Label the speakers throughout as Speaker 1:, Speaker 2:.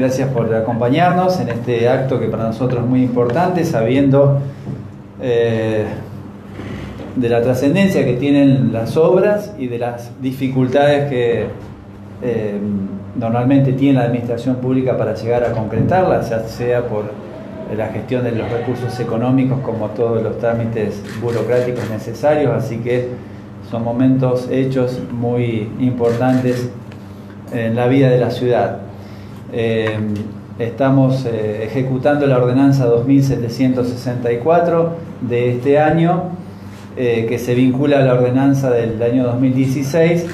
Speaker 1: gracias por acompañarnos en este acto que para nosotros es muy importante, sabiendo eh, de la trascendencia que tienen las obras y de las dificultades que eh, normalmente tiene la administración pública para llegar a concretarlas, ya sea por la gestión de los recursos económicos como todos los trámites burocráticos necesarios, así que son momentos hechos muy importantes en la vida de la ciudad. Eh, estamos eh, ejecutando la ordenanza 2764 de este año, eh, que se vincula a la ordenanza del año 2016,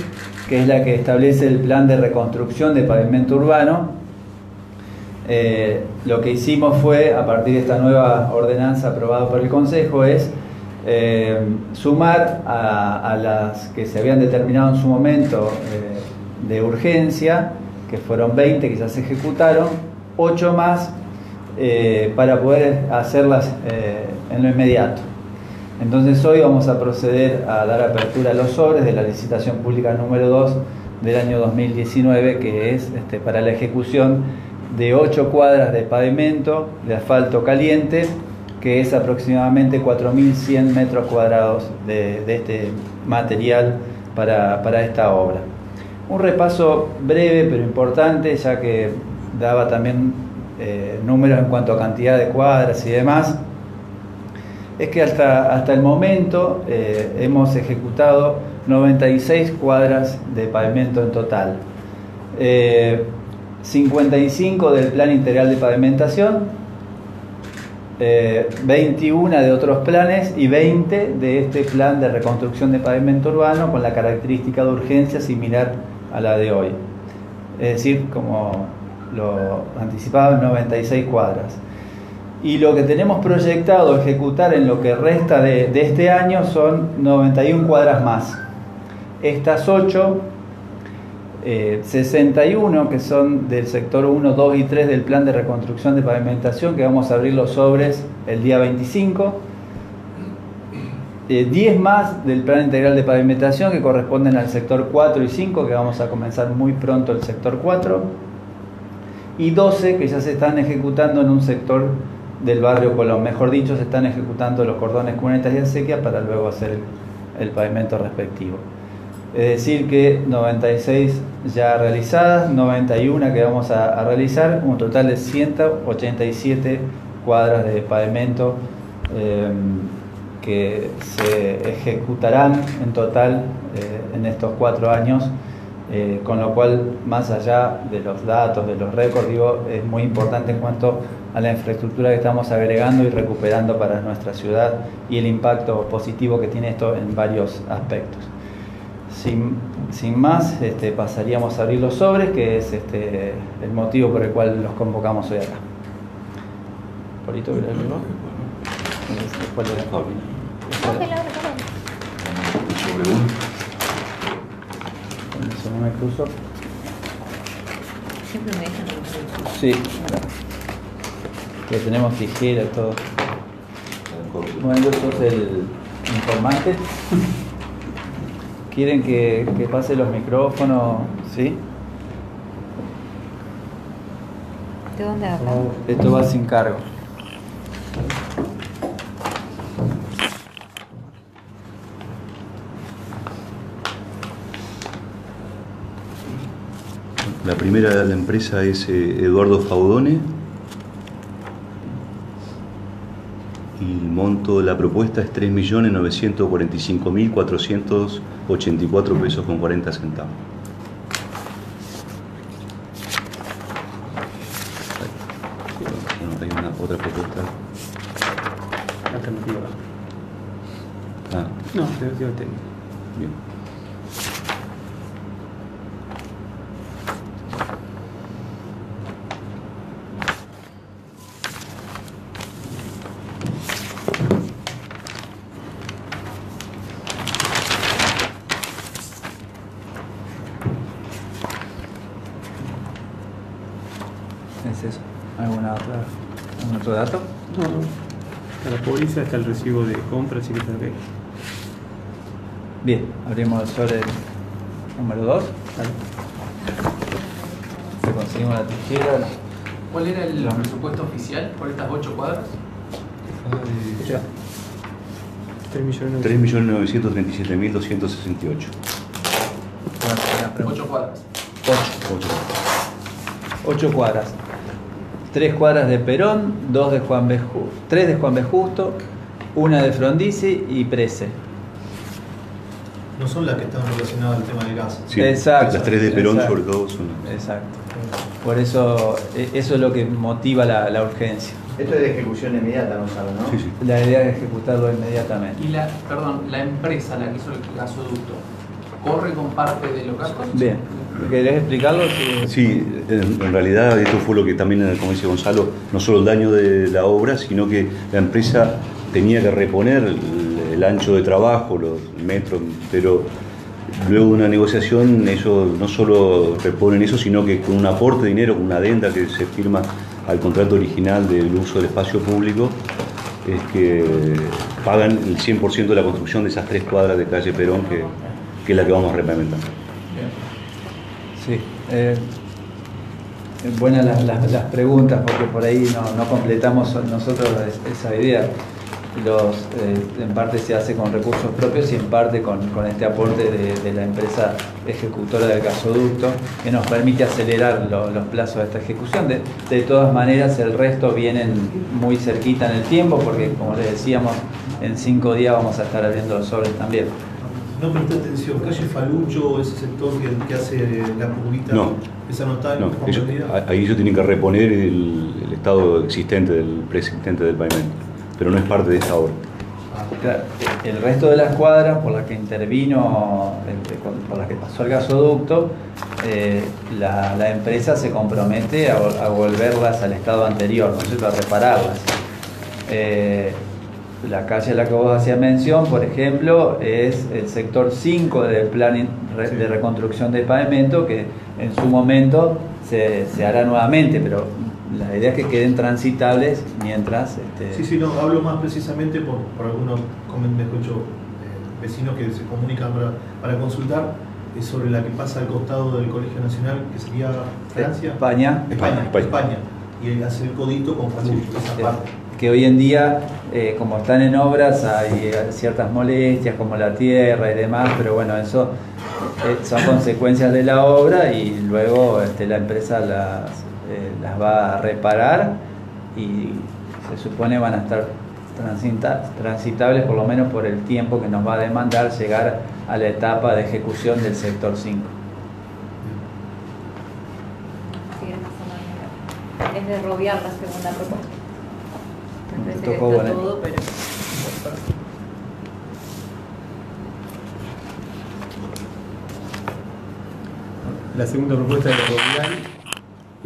Speaker 1: que es la que establece el plan de reconstrucción de pavimento urbano. lo que hicimos fue, a partir de esta nueva ordenanza aprobada por el Consejo, es sumar a, a, las que se habían determinado en su momento de urgencia, que fueron 20 que ya se ejecutaron, 8 más eh, para poder hacerlas eh, en lo inmediato. Entonces hoy vamos a proceder a dar apertura a los sobres de la licitación pública número 2 del año 2019, que es este, para la ejecución de 8 cuadras de pavimento de asfalto caliente, que es aproximadamente 4.100 metros cuadrados de, este material para, para esta obra. Un repaso breve pero importante, ya que daba también eh, números en cuanto a cantidad de cuadras y demás, es que hasta, hasta el momento eh, hemos ejecutado 96 cuadras de pavimento en total, 55 eh, del Plan Integral de Pavimentación, 21 de otros planes y 20 de este plan de reconstrucción de pavimento urbano con la característica de urgencia similar a la de hoy. Es decir, como lo anticipaba, 96 cuadras. Y lo que tenemos proyectado ejecutar en lo que resta de, este año son 91 cuadras más. Estas 8, 61 eh, que son del sector 1, 2 y 3 del plan de reconstrucción de pavimentación, que vamos a abrir los sobres el día 25 10 eh, más del plan integral de pavimentación que corresponden al sector 4 y 5, que vamos a comenzar muy pronto el sector 4, y 12 que ya se están ejecutando en un sector del barrio Colón. Mejor dicho, se están ejecutando los cordones cunetas y acequias para luego hacer el, pavimento respectivo. Es decir, que 96 ya realizadas, 91 que vamos a, realizar, un total de 187 cuadras de pavimento. Eh, que se ejecutarán en total eh, en estos cuatro años, eh, con lo cual, más allá de los datos, de los récords, digo, es muy importante en cuanto a la infraestructura que estamos agregando y recuperando para nuestra ciudad y el impacto positivo que tiene esto en varios aspectos. Sin, sin más, este, pasaríamos a abrir los sobres, que es este, el motivo por el cual los convocamos hoy acá. Polito, sobre uno. Eso no me cruzo. Siempre me dejan el Sí, que tenemos tijera y todo. Bueno, yo sos el informante. ¿Quieren que, que pase los micrófonos? ¿Sí?
Speaker 2: ¿De dónde acá?
Speaker 1: Esto va sin cargo.
Speaker 3: La primera de la empresa es eh, Eduardo Faudone. Y el monto de la propuesta es 3.945.484 pesos con 40 centavos. Hay una otra propuesta.
Speaker 4: Alternativa. Ah. No, alternativa técnica. Bien. Hasta el recibo de compra, así que está ok.
Speaker 1: Bien, abrimos el sobre número 2. Conseguimos la tijera.
Speaker 5: ¿Cuál era el presupuesto oficial por estas ocho cuadras?
Speaker 4: Ya. 3.900.000.
Speaker 3: 3.937.268.
Speaker 5: Ocho cuadras.
Speaker 1: Ocho. Ocho cuadras. Tres cuadras de Perón, dos de Juan B. Tres de Juan B. Justo, una de Frondizi y Prese.
Speaker 6: No son las que están relacionadas al tema del gas.
Speaker 3: Sí,
Speaker 1: Exacto,
Speaker 3: Las tres de Perón,
Speaker 1: exacto.
Speaker 3: sobre todo, son.
Speaker 1: Exacto. Por eso, e- eso es lo que motiva la, la urgencia.
Speaker 7: Esto es de ejecución inmediata, no sabe, ¿no?
Speaker 3: Sí, sí.
Speaker 1: La idea es ejecutarlo inmediatamente.
Speaker 5: Y la, perdón, la empresa, la que hizo el gasoducto, ¿corre con parte de los gastos?
Speaker 1: Bien. ¿Querés explicarlo? Sí.
Speaker 3: En, realidad esto fue lo que también, como dice Gonzalo, no solo el daño de la obra, sino que la empresa tenía que reponer el, ancho de trabajo, los metros, pero luego de una negociación ellos no solo reponen eso, sino que con un aporte de dinero, con una adenda que se firma al contrato original del uso del espacio público, es que pagan el 100% de la construcción de esas tres cuadras de calle Perón, que, que es la que vamos a repavimentar.
Speaker 1: Sí. eh, buenas las, preguntas, porque por ahí no, completamos nosotros es- esa idea. Los, eh, en parte se hace con recursos propios y en parte con, este aporte de, la empresa ejecutora del gasoducto, que nos permite acelerar lo- los plazos de esta ejecución. De, de todas maneras, el resto vienen muy cerquita en el tiempo, porque como les decíamos, en cinco días vamos a estar abriendo los sobres también.
Speaker 6: No presté atención, calle Falucho, ese sector que, que hace la curvita,
Speaker 3: No.
Speaker 6: esa no está
Speaker 3: No, ellos- ahí ellos tienen que reponer el, el estado existente del preexistente del pavimento, pero no es parte de esta obra.
Speaker 1: Claro, El resto de las cuadras por las que intervino, con- por las que pasó el gasoducto, eh, la, la empresa se compromete a volverlas al estado anterior, ¿no es cierto? A repararlas. Eh, la calle a la que vos hacías mención, por ejemplo, es el sector 5 del plan de reconstrucción del pavimento, que en su momento se, se hará nuevamente, pero la idea es que queden transitables mientras... este,
Speaker 6: Sí, sí, no, hablo más precisamente por, por algunos, me escucho eh, vecinos que se comunican para, para consultar, es sobre la que pasa al costado del Colegio Nacional, que sería Francia.
Speaker 1: España.
Speaker 6: España,
Speaker 3: España.
Speaker 6: España. Y hace el codito con Falucho, esa parte.
Speaker 1: Que hoy en día, eh, como están en obras, hay eh, ciertas molestias como la tierra y demás, pero bueno, eso eh, son consecuencias de la obra y luego este, la empresa las, las va a reparar y se supone van a estar transita- transitables por lo menos por el tiempo que nos va a demandar llegar a la etapa de ejecución del sector 5.
Speaker 2: Sí, es más o menos. Es de robiar la segunda propuesta. Me que
Speaker 1: tocó
Speaker 2: está todo, pero.
Speaker 4: La segunda propuesta de Rovial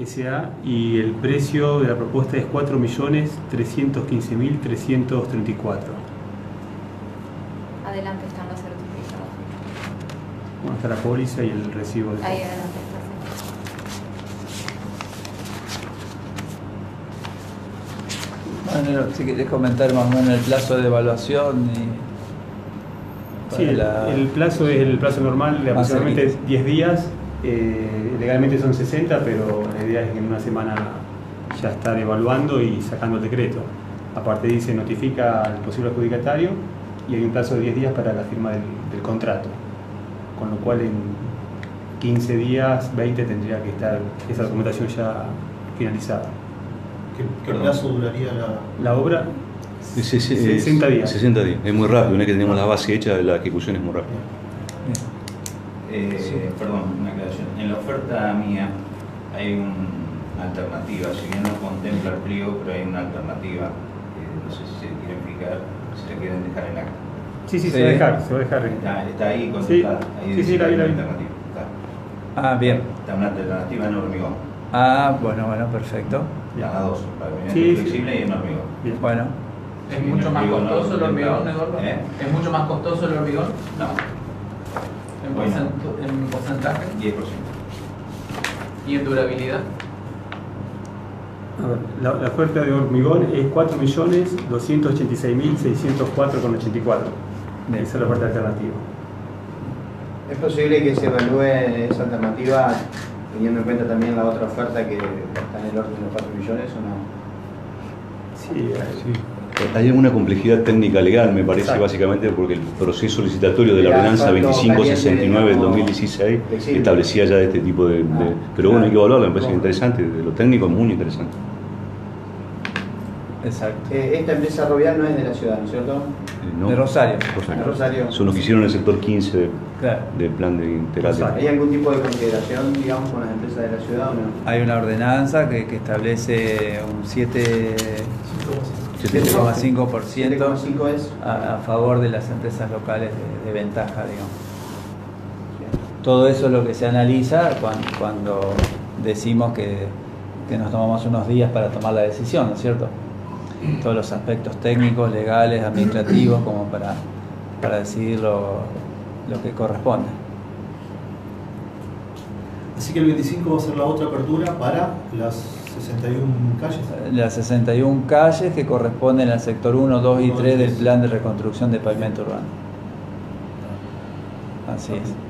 Speaker 4: SA y el precio de la propuesta es 4.315.334.
Speaker 2: Adelante están los certificados.
Speaker 4: Bueno, está la póliza y el recibo de
Speaker 2: Ahí adelante
Speaker 1: Bueno, si querés comentar más o menos el plazo de evaluación y...
Speaker 4: Sí, el,
Speaker 1: para la-
Speaker 4: el plazo es el plazo normal de aproximadamente
Speaker 1: cerquita.
Speaker 4: 10 días. eh, legalmente son 60, pero la idea es que en una semana ya estar evaluando y sacando el decreto. Aparte se notifica al posible adjudicatario y hay un plazo de 10 días para la firma del, del contrato. Con lo cual en 15 días, 20 tendría que estar esa documentación ya finalizada.
Speaker 6: ¿Qué, plazo duraría la,
Speaker 4: La obra,
Speaker 3: Es- es- es-
Speaker 4: 60 días.
Speaker 3: 60 días. Es muy rápido. Una vez que tenemos la base hecha, la ejecución es muy rápida.
Speaker 8: Eh,
Speaker 1: Sí.
Speaker 8: Perdón, una aclaración. En la oferta mía hay una alternativa, si bien no contempla el pliego, pero hay una alternativa. que no sé si se quieren fijar, si la quieren dejar en acta.
Speaker 4: sí, sí,
Speaker 1: Sí.
Speaker 4: se va a dejar, se va a dejar.
Speaker 8: Está, está ahí
Speaker 4: Sí.
Speaker 8: contemplada. Ahí
Speaker 4: Sí,
Speaker 8: dice
Speaker 4: sí, la
Speaker 8: que
Speaker 4: vi,
Speaker 8: hay
Speaker 4: la
Speaker 8: una
Speaker 4: vi.
Speaker 8: alternativa. Está.
Speaker 1: Ah, bien.
Speaker 8: Está una alternativa en hormigón.
Speaker 1: Ah, bueno, bueno, perfecto.
Speaker 8: Está la dos, para que
Speaker 4: Sí, sí.
Speaker 8: flexible y en hormigón.
Speaker 4: Bien.
Speaker 1: Bueno,
Speaker 5: ¿Es mucho más costoso el hormigón. Eduardo?
Speaker 8: ¿Eh?
Speaker 5: ¿Es mucho más costoso el hormigón?
Speaker 8: No,
Speaker 5: ¿En,
Speaker 8: Bueno.
Speaker 5: en porcentaje?
Speaker 8: 10%.
Speaker 5: ¿Y en durabilidad?
Speaker 4: A ver, la, la oferta de hormigón es 4.286.604,84.
Speaker 1: Bien.
Speaker 4: Esa es la oferta alternativa.
Speaker 7: ¿Es posible que se evalúe esa alternativa teniendo en cuenta también la otra oferta que está en el orden de los 4 millones o no?
Speaker 4: Sí, eh,
Speaker 3: Hay alguna complejidad técnica legal, me parece,
Speaker 4: Exacto.
Speaker 3: básicamente porque el proceso licitatorio de la ordenanza
Speaker 7: faltó
Speaker 3: 2569 del
Speaker 7: caliente,
Speaker 3: 2016
Speaker 7: flexible.
Speaker 3: establecía ya este tipo de... de-
Speaker 7: Ah,
Speaker 3: pero bueno, hay que evaluarlo, me parece interesante, de lo técnico es muy interesante.
Speaker 1: Exacto.
Speaker 7: Eh, esta empresa Rovial no es de la ciudad, ¿no es cierto?
Speaker 3: Eh, ¿no?
Speaker 1: De Rosario.
Speaker 3: Rosario.
Speaker 7: Rosario.
Speaker 3: Son los que hicieron el sector 15 de-
Speaker 1: Claro.
Speaker 3: del plan de integral.
Speaker 7: ¿Hay algún tipo de consideración, digamos, con las empresas de la ciudad o no?
Speaker 1: Hay una ordenanza que, que establece un 7 7,5%
Speaker 7: 7,5 es.
Speaker 1: a, a favor de las empresas locales de, de ventaja, digamos. Todo eso es lo que se analiza cuando, cuando decimos que, que nos tomamos unos días para tomar la decisión, ¿no es cierto? Todos los aspectos técnicos, legales, administrativos, como para, para decidir lo, lo que corresponde.
Speaker 6: Así que el 25 va a ser la otra apertura para las 61 calles.
Speaker 1: Las 61 calles que corresponden al sector 1, 2 y 3 del plan de reconstrucción de pavimento urbano. Así es.